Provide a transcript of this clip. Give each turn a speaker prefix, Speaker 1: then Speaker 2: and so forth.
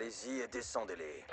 Speaker 1: Allez-y et descendez-les.